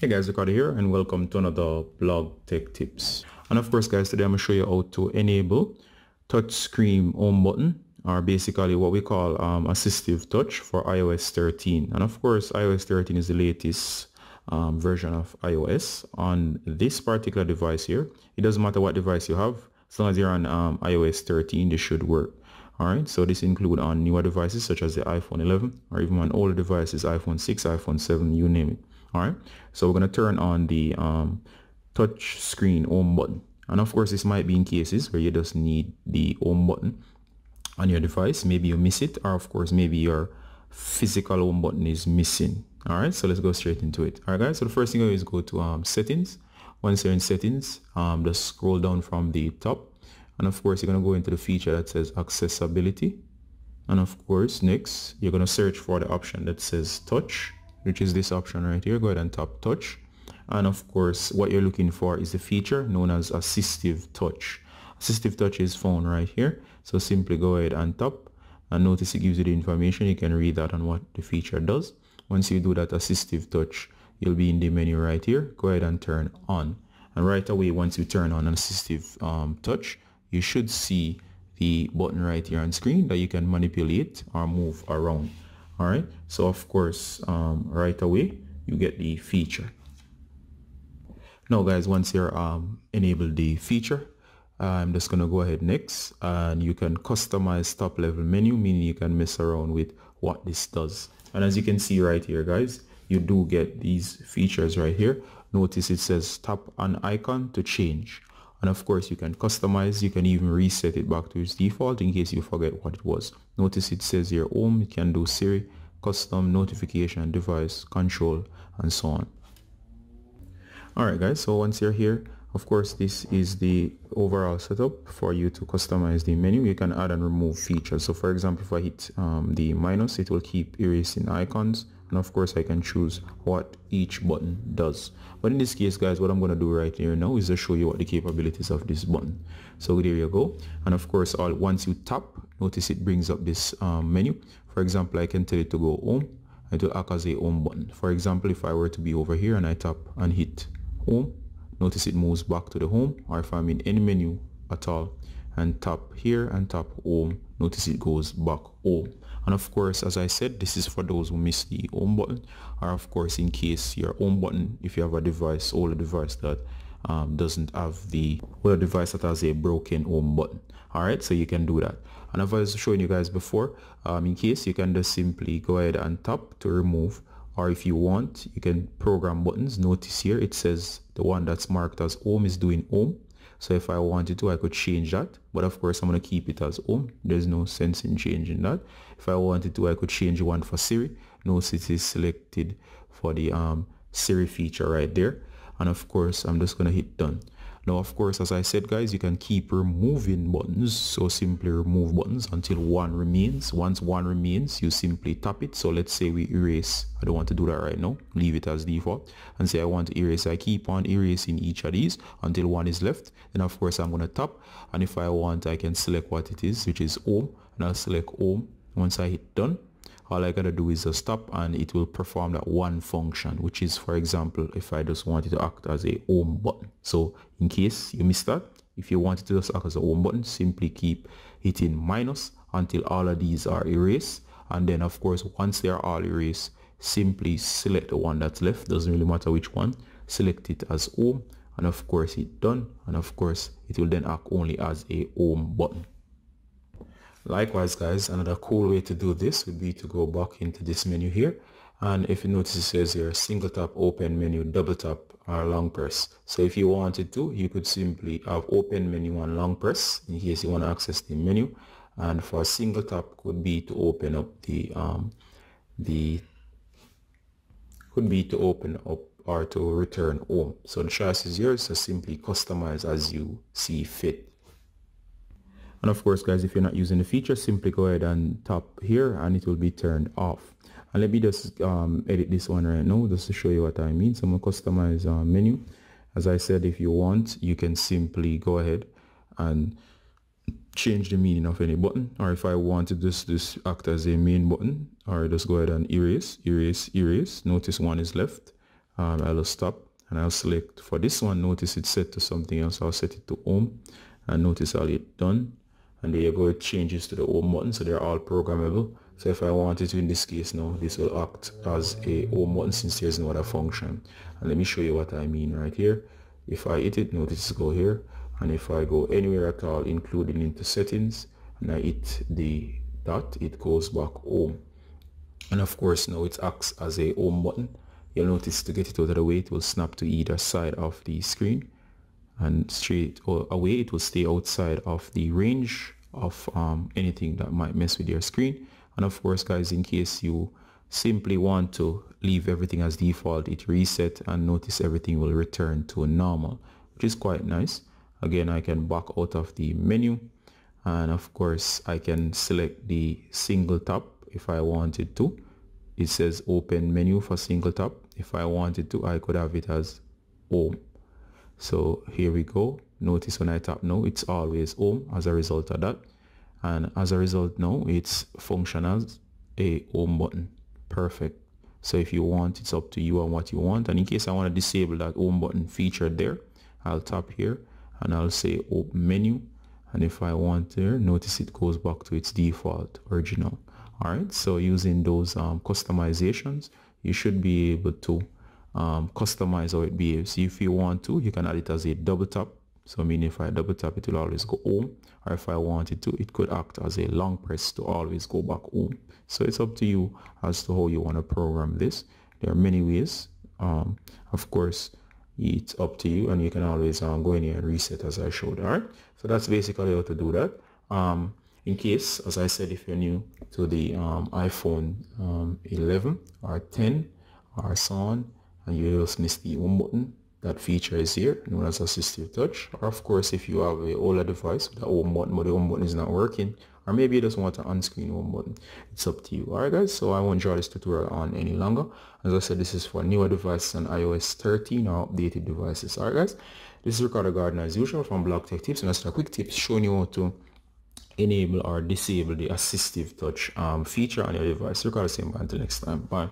Hey guys, Ricardo here and welcome to another blog tech tips. And of course guys, today I'm going to show you how to enable touchscreen home button or basically what we call um, assistive touch for iOS 13. And of course, iOS 13 is the latest um, version of iOS on this particular device here. It doesn't matter what device you have, as long as you're on um, iOS 13, this should work. Alright, so this include on newer devices such as the iPhone 11 or even on older devices, iPhone 6, iPhone 7, you name it all right? So we're going to turn on the um, touch screen home button. And of course this might be in cases where you just need the home button on your device. Maybe you miss it or of course maybe your physical home button is missing. All right? So let's go straight into it. All right guys? So the first thing is go to um, settings. Once you're in settings um, just scroll down from the top. And of course you're going to go into the feature that says accessibility. And of course next you're going to search for the option that says touch which is this option right here. Go ahead and tap touch. And of course, what you're looking for is the feature known as assistive touch. Assistive touch is found right here. So simply go ahead and tap and notice it gives you the information. You can read that on what the feature does. Once you do that assistive touch, you'll be in the menu right here. Go ahead and turn on. And right away, once you turn on an assistive um, touch, you should see the button right here on screen that you can manipulate or move around all right? So of course um, right away you get the feature. Now guys once you're um, enabled the feature I'm just gonna go ahead next and you can customize top level menu meaning you can mess around with what this does. And as you can see right here guys you do get these features right here. Notice it says tap an icon to change and of course you can customize you can even reset it back to its default in case you forget what it was. Notice it says here home you can do siri custom notification device control and so on. Alright guys so once you're here of course this is the overall setup for you to customize the menu. You can add and remove features. So for example if I hit um, the minus it will keep erasing icons and of course I can choose what each button does. But in this case guys what I'm going to do right here now is to show you what the capabilities of this button. So there you go. And of course all once you tap notice it brings up this um, menu. For example I can tell it to go home it will act as a home button. For example if I were to be over here and I tap and hit home notice it moves back to the home. Or if I'm in any menu at all and tap here and tap home notice it goes back home. And of course as I said this is for those who miss the home button or of course in case your home button if you have a device or a device that um, doesn't have the well device that has a broken home button. All right so you can do that. And as I was showing you guys before um, in case you can just simply go ahead and tap to remove or if you want you can program buttons. Notice here it says the one that's marked as home is doing home so if I wanted to, I could change that. But of course, I'm going to keep it as home. There's no sense in changing that. If I wanted to, I could change one for Siri. Notice it is selected for the um, Siri feature right there. And of course, I'm just going to hit done. Now, of course, as I said, guys, you can keep removing buttons. So simply remove buttons until one remains. Once one remains, you simply tap it. So let's say we erase. I don't want to do that right now. Leave it as default and say I want to erase. I keep on erasing each of these until one is left. Then of course, I'm going to tap. And if I want, I can select what it is, which is home. And I'll select home. Once I hit done, all I gotta do is just stop and it will perform that one function which is for example if I just wanted to act as a home button. So in case you missed that if you wanted to just act as a home button simply keep hitting minus until all of these are erased. And then of course once they are all erased simply select the one that's left doesn't really matter which one select it as home and of course hit done. And of course it will then act only as a home button Likewise guys, another cool way to do this would be to go back into this menu here. And if you notice it says here single tap open menu, double tap or long press. So if you wanted to, you could simply have open menu and long press in case you want to access the menu. And for single tap could be to open up the, um, the, could be to open up or to return home. So the choice is yours, so simply customize as you see fit. And of course, guys, if you're not using the feature, simply go ahead and tap here and it will be turned off. And let me just um, edit this one right now just to show you what I mean. So I'm going to customize uh, menu. As I said, if you want, you can simply go ahead and change the meaning of any button. Or if I want to just, just act as a main button, or just go ahead and erase, erase, erase. Notice one is left. um, I'll stop and I'll select for this one notice it's set to something else I'll set it to home and notice I'll hit done and there you go it changes to the home button so they're all programmable. So if I wanted to in this case now this will act as a home button since there's no other function. And let me show you what I mean right here. If I hit it notice go here. And if I go anywhere at all including into settings and I hit the dot it goes back home. And of course now it acts as a home button you'll notice to get it out of the way it will snap to either side of the screen and straight away it will stay outside of the range of um, anything that might mess with your screen. And of course guys in case you simply want to leave everything as default it reset and notice everything will return to normal which is quite nice. Again I can back out of the menu. And of course I can select the single tap if I wanted to. It says open menu for single tap if I wanted to I could have it as home so here we go. Notice when I tap now it's always home as a result of that. And as a result now it's function as a home button. Perfect. So if you want it's up to you on what you want. And in case I want to disable that home button featured there I'll tap here and I'll say open menu. And if I want there notice it goes back to its default original. All right so using those um, customizations you should be able to um, customize how it behaves. If you want to you can add it as a double tap. So I mean if I double tap it will always go home. Or if I wanted to it could act as a long press to always go back home. So it's up to you as to how you want to program this. There are many ways. Um, of course it's up to you and you can always um, go in here and reset as I showed all right so that's basically how to do that. Um, in case, as I said, if you're new to the um, iPhone um, 11 or 10 or so on, and you just miss the home button, that feature is here, known as Assistive Touch. Or of course, if you have a older device with the home button, but the home button is not working, or maybe you just want an on-screen home button, it's up to you. Alright guys, so I won't draw this tutorial on any longer. As I said, this is for newer devices on iOS 13 or updated devices. Alright guys, this is Ricardo Gardener as usual from Blog Tech Tips, and that's a quick tips showing you how to enable or disable the assistive touch um, feature on your device. The same until next time. Bye.